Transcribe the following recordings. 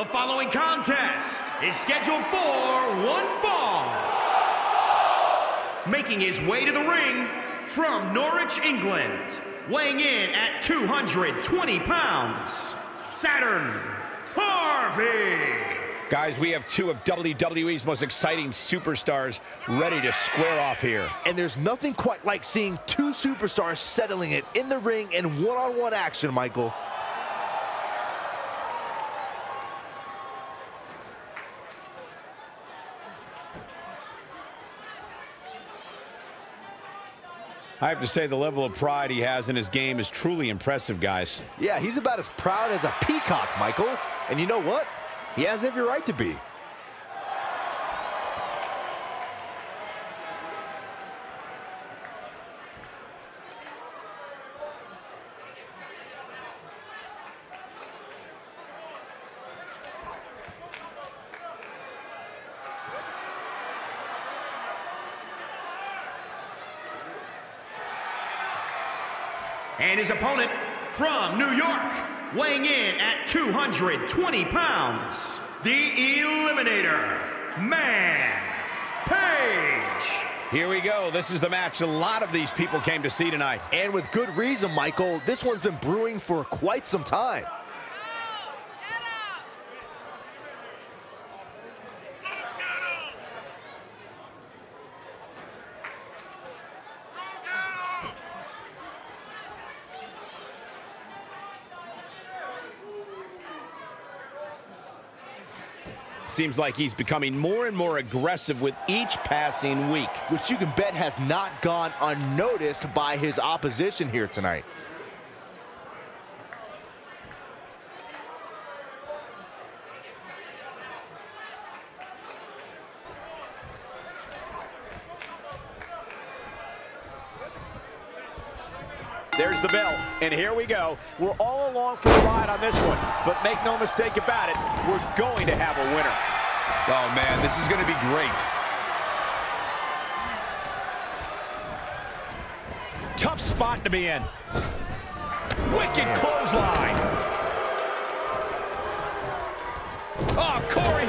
The following contest is scheduled for one fall. Making his way to the ring from Norwich, England, weighing in at 220 pounds, Saturn Harvey. Guys, we have two of WWE's most exciting superstars ready to square off here. And there's nothing quite like seeing two superstars settling it in the ring in one-on-one -on -one action, Michael. I have to say the level of pride he has in his game is truly impressive, guys. Yeah, he's about as proud as a peacock, Michael. And you know what? He has every right to be. And his opponent from New York, weighing in at 220 pounds, the Eliminator, Man Page. Here we go. This is the match a lot of these people came to see tonight. And with good reason, Michael. This one's been brewing for quite some time. Seems like he's becoming more and more aggressive with each passing week. Which you can bet has not gone unnoticed by his opposition here tonight. There's the bell, and here we go. We're all along for the ride on this one, but make no mistake about it, we're going to have a winner. Oh, man, this is going to be great. Tough spot to be in. Wicked clothesline. Oh, Corey,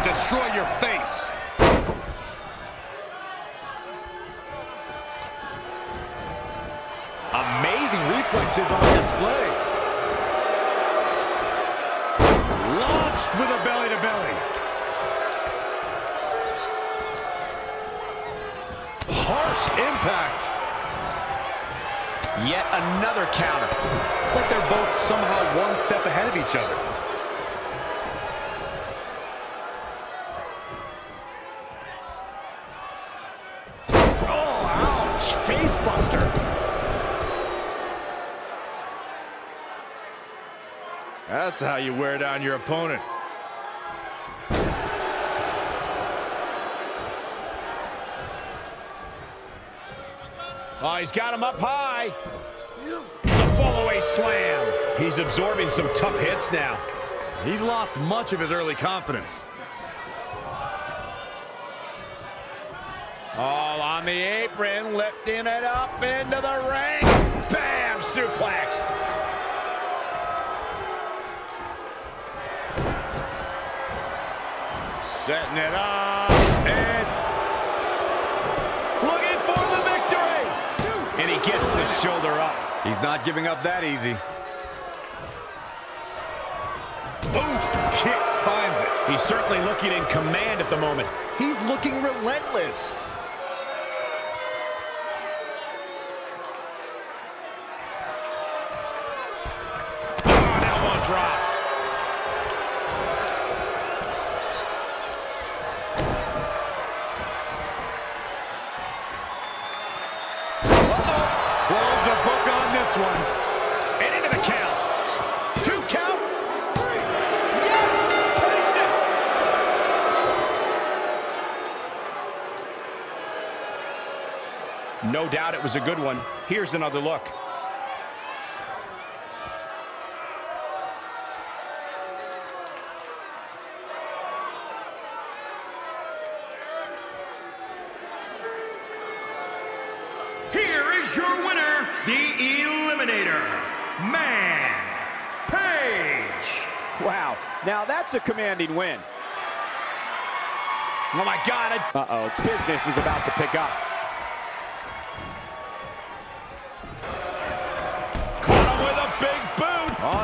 Gonna destroy your face. Amazing reflexes on display. Launched with a belly-to-belly. Harsh impact. Yet another counter. It's like they're both somehow one step ahead of each other. Oh, ouch. Face buster. That's how you wear down your opponent. Oh, he's got him up high. The fallaway slam. He's absorbing some tough hits now. He's lost much of his early confidence. All on the apron, lifting it up into the ring. Bam! Suplex. Setting it up. And looking for the victory. And he gets the shoulder up. He's not giving up that easy. Boost kick finds it. He's certainly looking in command at the moment. He's looking relentless. Oh, now one drop. No doubt it was a good one. Here's another look. Here is your winner, the Eliminator, Man Page. Wow, now that's a commanding win. Oh my God. Uh-oh, business is about to pick up.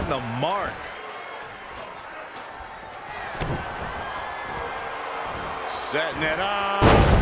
The mark. Setting it up.